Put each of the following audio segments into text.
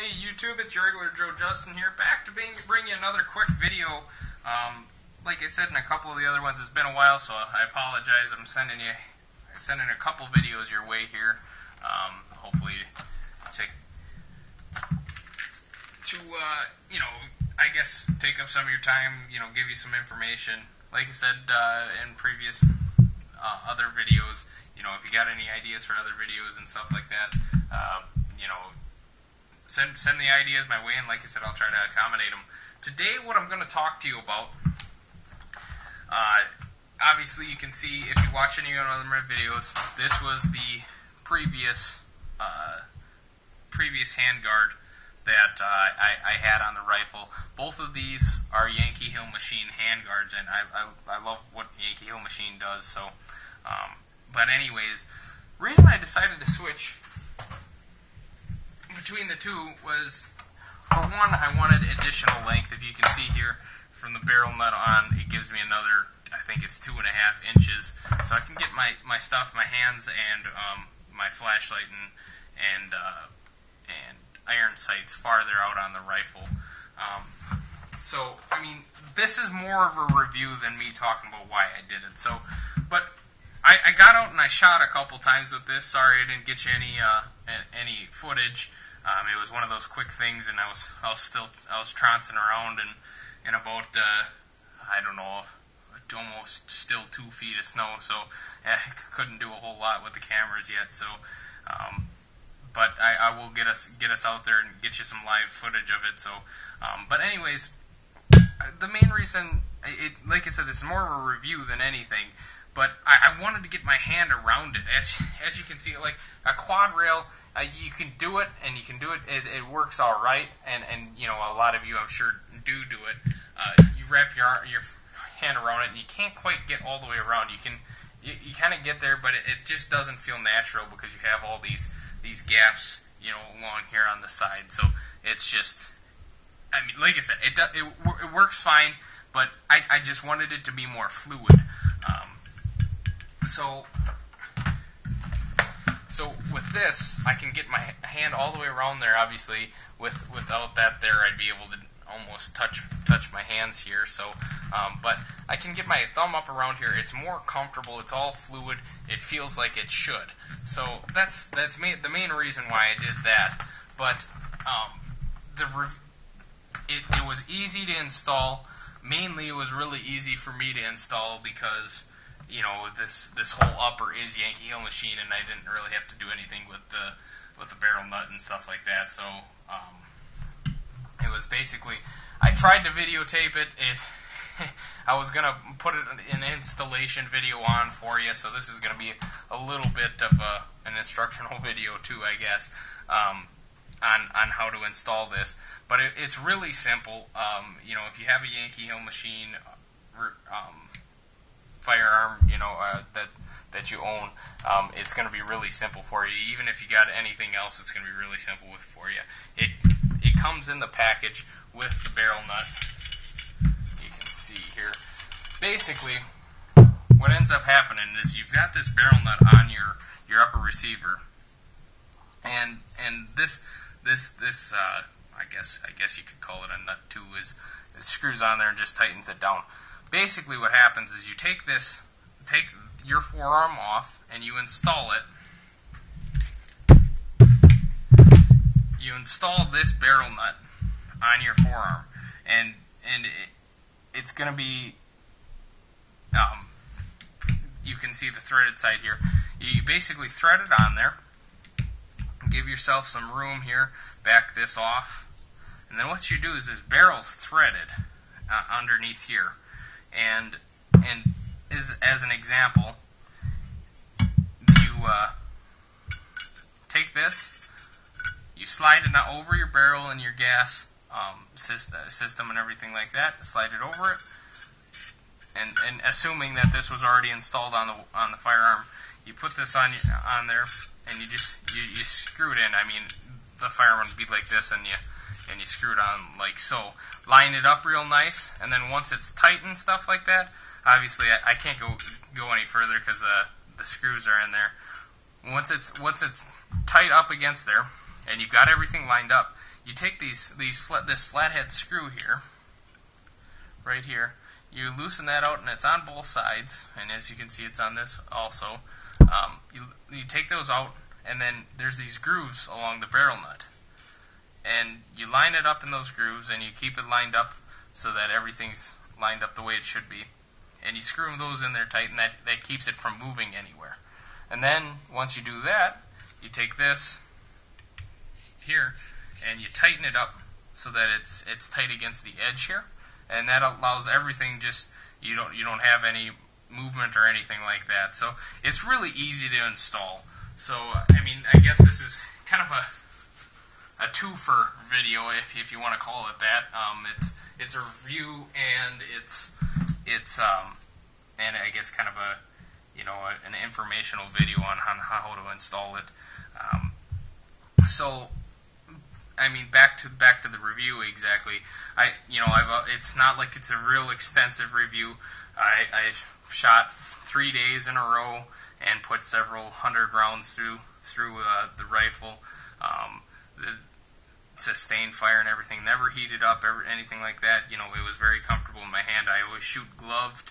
Hey YouTube, it's your regular Joe Justin here, back to bring, bring you another quick video. Um, like I said in a couple of the other ones, it's been a while, so I apologize. I'm sending you sending a couple videos your way here. Um, hopefully, to to uh, you know, I guess take up some of your time. You know, give you some information. Like I said uh, in previous uh, other videos, you know, if you got any ideas for other videos and stuff like that, uh, you know, send send the ideas my way, and like I said, I'll try to accommodate them. Today, what I'm going to talk to you about, uh, obviously, you can see if you watch any of my other videos, this was the previous uh, previous handguard that uh, I, I had on the rifle. Both of these are Yankee Hill Machine handguards, and I, I, I love what Yankee Hill Machine does. So, um, but anyways, reason I decided to switch between the two was, for one, I wanted additional length. If you can see here, from the barrel nut on, it gives me another, I think it's two and a half inches, so I can get my, my stuff, my hands, and um, my flashlight and and uh, and iron sights farther out on the rifle. Um, so, I mean, this is more of a review than me talking about why I did it. So, but I, I got out and I shot a couple times with this. Sorry, I didn't get you any uh, any footage. Um, it was one of those quick things, and I was I was still I was trouncing around and in about uh, I don't know almost still two feet of snow, so I couldn't do a whole lot with the cameras yet. So, um, but I, I will get us get us out there and get you some live footage of it. So, um, but anyways, the main reason, it, like I said, this is more of a review than anything. But I, I wanted to get my hand around it. As as you can see, like a quad rail, uh, you can do it, and you can do it. It, it works all right, and and you know a lot of you, I'm sure, do do it. Uh, you wrap your your hand around it, and you can't quite get all the way around. You can you, you kind of get there, but it, it just doesn't feel natural because you have all these these gaps, you know, along here on the side. So it's just, I mean, like I said, it it, it works fine, but I, I just wanted it to be more fluid. So so with this, I can get my hand all the way around there. Obviously, with without that there, I'd be able to almost touch touch my hands here. So, um, but I can get my thumb up around here. It's more comfortable. It's all fluid. It feels like it should. So that's that's ma- the main reason why I did that. But um, the re- it, it was easy to install. Mainly, it was really easy for me to install because you know this this whole upper is Yankee Hill machine, and I didn't really have to do anything with the with the barrel nut and stuff like that. So um, it was basically I tried to videotape it. It I was gonna put it an installation video on for you, so this is gonna be a little bit of a, an instructional video too, I guess, um, on on how to install this. But it, it's really simple. Um, you know, if you have a Yankee Hill machine, um, firearm, you know, uh, that that you own, um, it's going to be really simple for you. Even if you got anything else, it's going to be really simple with for you. It it comes in the package with the barrel nut You can see here. Basically, what ends up happening is you've got this barrel nut on your your upper receiver, and and this this this uh, I guess I guess you could call it a nut too is it screws on there and just tightens it down. Basically, what happens is you take this take your forearm off and you install it. You install this barrel nut on your forearm, and and it, it's going to be, um, you can see the threaded side here. You basically thread it on there, give yourself some room here, back this off, and then what you do is this barrel's threaded uh, underneath here, and and is as an example, you uh, take this, you slide it over your barrel and your gas um, system and everything like that. Slide it over it, and and assuming that this was already installed on the on the firearm, you put this on on there, and you just you, you screw it in. I mean, the firearm would be like this, and you and you screw it on like so. Line it up real nice, and then once it's tight and stuff like that, obviously I, I can't go go any further because uh, the screws are in there. Once it's once it's tight up against there, and you've got everything lined up, you take these these flat, this flathead screw here, right here. You loosen that out, and it's on both sides. And as you can see, it's on this also. Um, you you take those out, and then there's these grooves along the barrel nut, and you line it up in those grooves, and you keep it lined up so that everything's lined up the way it should be. And you screw those in there tight, and that, that keeps it from moving anywhere. And then once you do that, you take this here and you tighten it up so that it's it's tight against the edge here, and that allows everything just you don't you don't have any movement or anything like that. So it's really easy to install. So I mean, I guess this is kind of a a twofer video, if if you want to call it that. Um, it's it's a review and it's it's um, and I guess kind of a you know a, an informational video on how, how to install it. Um, so I mean, back to back to the review exactly. I you know I've uh, it's not like it's a real extensive review. I, I shot three days in a row and put several hundred rounds through through uh, the rifle. Um, sustained fire and everything. Never heated up, ever, anything like that. You know, it was very comfortable in my hand. I always shoot gloved.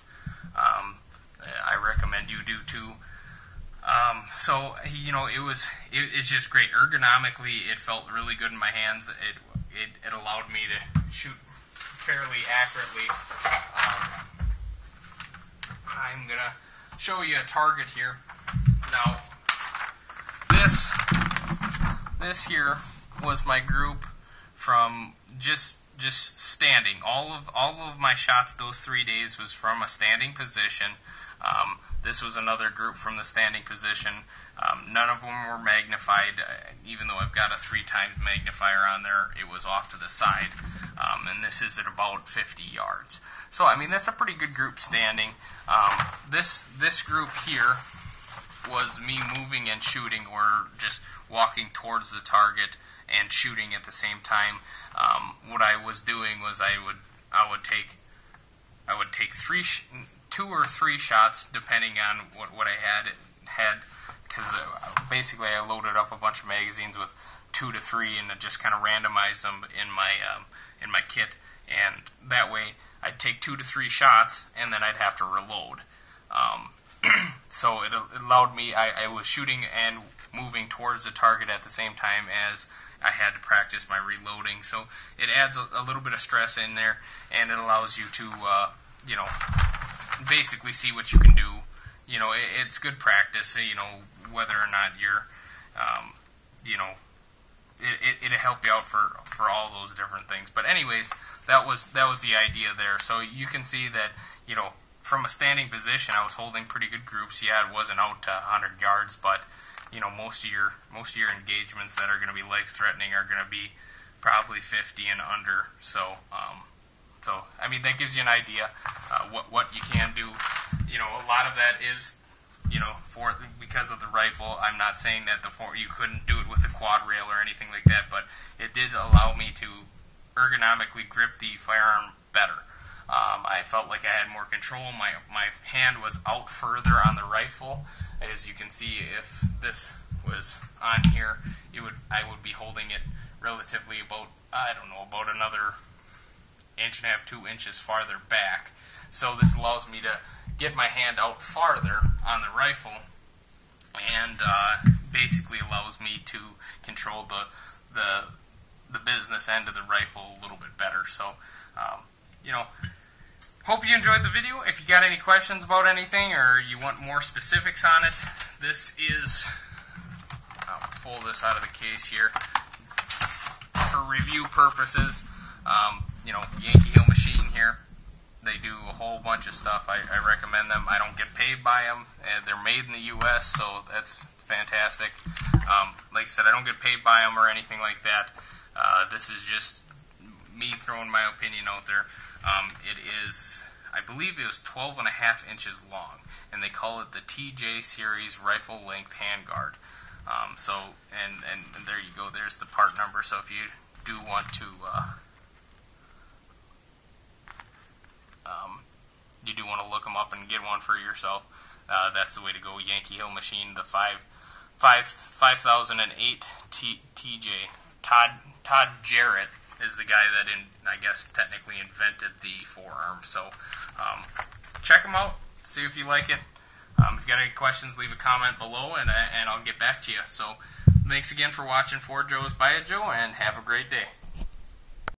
Um, I recommend you do too. Um, so you know, it was it, it's just great ergonomically. It felt really good in my hands. It it, it allowed me to shoot fairly accurately. Um, I'm gonna show you a target here. Now, this this here was my group from just just standing. All of all of my shots those three days was from a standing position. Um, this was another group from the standing position. Um, none of them were magnified, uh, even though I've got a three times magnifier on there. It was off to the side, um, and this is at about 50 yards. So I mean that's a pretty good group standing. Um, this this group here was me moving and shooting, or just walking towards the target and shooting at the same time. Um, what I was doing was I would I would take I would take three sh- two or three shots depending on what what I had had because uh, basically I loaded up a bunch of magazines with two to three and just kind of randomized them in my um, in my kit and that way I'd take two to three shots and then I'd have to reload. Um, so it, allowed me I, I was shooting and moving towards the target at the same time as I had to practice my reloading. So it adds a, a little bit of stress in there, and it allows you to, uh, you know, basically see what you can do. You know, it, it's good practice. You know, whether or not you're, um, you know, it, it, it'll help you out for for all those different things. But anyways, that was that was the idea there. So you can see that you know from a standing position, I was holding pretty good groups. Yeah, it wasn't out to 100 yards, but you know most of your most of your engagements that are going to be life threatening are going to be probably 50 and under. So um, so I mean that gives you an idea uh, what what you can do. You know a lot of that is you know for because of the rifle. I'm not saying that the you couldn't do it with a quad rail or anything like that, but it did allow me to ergonomically grip the firearm better. Um, I felt like I had more control. My my hand was out further on the rifle, as you can see, if this was on here, it would I would be holding it relatively about I don't know about another inch and a half, two inches farther back. So this allows me to get my hand out farther on the rifle, and uh, basically allows me to control the the the business end of the rifle a little bit better. So, um, you know, Hope you enjoyed the video. If you got any questions about anything or you want more specifics on it, this is, I'll pull this out of the case here, for review purposes, um, you know, Yankee Hill Machine here. They do a whole bunch of stuff. I, I recommend them. I don't get paid by them. And they're made in the U.S., so that's fantastic. Um, like I said, I don't get paid by them or anything like that. Uh, this is just me throwing my opinion out there. Um, it is, I believe it was 12 and a half inches long, and they call it the TJ Series Rifle Length Handguard. Um, so, and, and, and there you go. There's the part number. So if you do want to, uh, um, you do want to look them up and get one for yourself, uh, that's the way to go. Yankee Hill Machine, the five, five, 5008 T, TJ Todd Todd Jarrett is the guy that in I guess technically invented the forearm. So um, check him out, see if you like it. Um, if you got any questions, leave a comment below, and and I'll get back to you. So thanks again for watching For Joe's by a Joe, and have a great day.